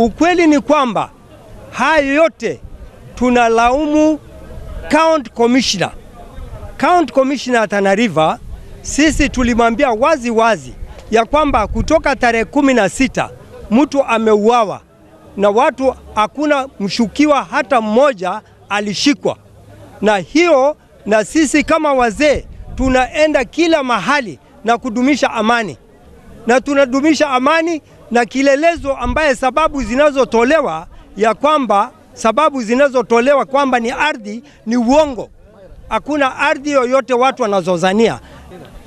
Ukweli ni kwamba haya yote tunalaumu County Commissioner. County Commissioner Tana River, sisi tulimwambia wazi wazi ya kwamba kutoka tarehe kumi na sita mtu ameuawa na watu, hakuna mshukiwa hata mmoja alishikwa, na hiyo na sisi kama wazee tunaenda kila mahali na kudumisha amani, na tunadumisha amani na kilelezo ambaye sababu zinazotolewa ya kwamba sababu zinazotolewa kwamba ni ardhi ni uongo. Hakuna ardhi yoyote watu wanazozania,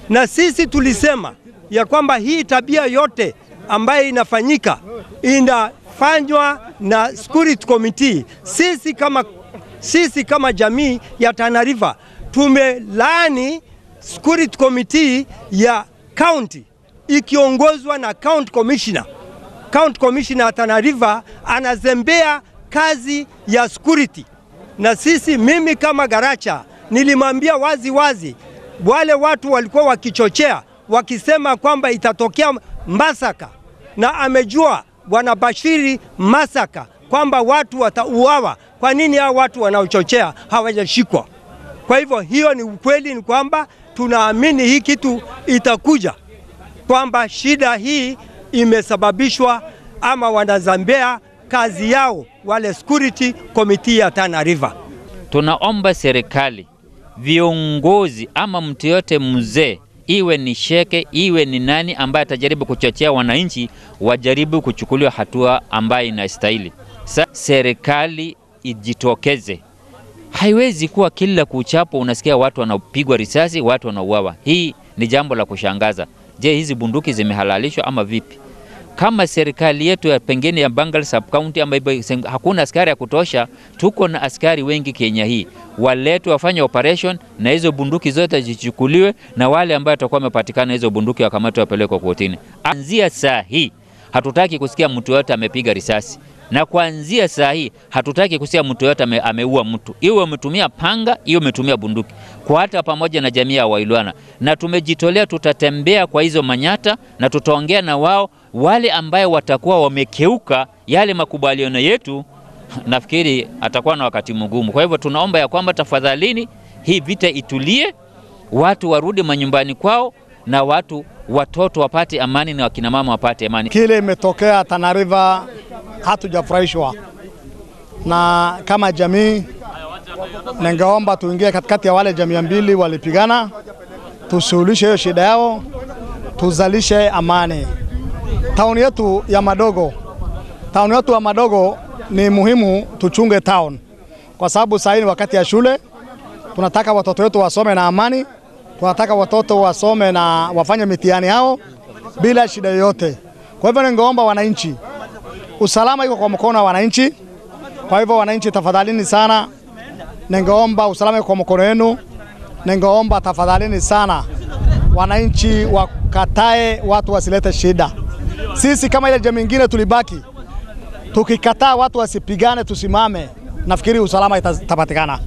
na sisi tulisema ya kwamba hii tabia yote ambayo inafanyika inafanywa na security committee. Sisi kama, sisi kama jamii ya Tana River tumelaani security committee ya county ikiongozwa na county commissioner. County commissioner Tana River anazembea kazi ya security, na sisi, mimi kama Garacha nilimwambia wazi wazi, wale watu walikuwa wakichochea wakisema kwamba itatokea masaka, na amejua bwana Bashiri masaka kwamba watu watauawa. Kwa nini hao watu wanaochochea hawajashikwa? Kwa hivyo hiyo ni ukweli, ni kwamba tunaamini hii kitu itakuja, kwamba shida hii imesababishwa ama wanazambea kazi yao wale security committee ya Tana River. Tunaomba serikali, viongozi ama mtu yote mzee, iwe ni sheke, iwe ni nani ambaye atajaribu kuchochea wananchi, wajaribu kuchukuliwa hatua ambayo inastahili. Sa serikali ijitokeze. Haiwezi kuwa kila kuchapo unasikia watu wanapigwa risasi, watu wanauawa. Hii ni jambo la kushangaza. Je, hizi bunduki zimehalalishwa ama vipi? Kama serikali yetu ya pengine ya Bangal sub county ama hakuna askari ya kutosha, tuko na askari wengi Kenya hii, waletwe wafanye operation na hizo bunduki zote zichukuliwe, na wale ambao watakuwa wamepatikana hizo bunduki wakamatwe, wapelekwe kotini. Anzia saa hii hatutaki kusikia mtu yote amepiga risasi na kuanzia saa hii hatutaki kusikia mtu yote ame, ameua mtu, iwe umetumia panga, iwe umetumia bunduki, kwa hata pamoja na jamii ya Wailwana. Na tumejitolea, tutatembea kwa hizo manyata na tutaongea na wao, wale ambaye watakuwa wamekeuka yale makubaliano yetu, nafikiri atakuwa na wakati mgumu. Kwa hivyo tunaomba ya kwamba tafadhalini, hii vita itulie, watu warudi manyumbani kwao na watu watoto wapate amani na wakinamama wapate amani. Kile imetokea Tana River hatujafurahishwa, na kama jamii ningeomba tuingie katikati ya wale jamii mbili walipigana, tusuluhishe hiyo shida yao, tuzalishe amani. Tauni yetu ya Madogo, tauni yetu ya Madogo ni muhimu tuchunge town, kwa sababu sasa ni wakati ya shule. Tunataka watoto wetu wasome na amani, tunataka watoto wasome na wafanye mitihani yao bila shida yoyote. Kwa hivyo ningeomba wananchi, usalama iko kwa mkono wa wananchi. Kwa hivyo wananchi, tafadhalini sana, ningeomba usalama iko kwa mkono wenu. Ningeomba tafadhalini sana wananchi wakatae, watu wasilete shida. Sisi kama ile jamii nyingine tulibaki, tukikataa watu wasipigane, tusimame, nafikiri usalama itapatikana.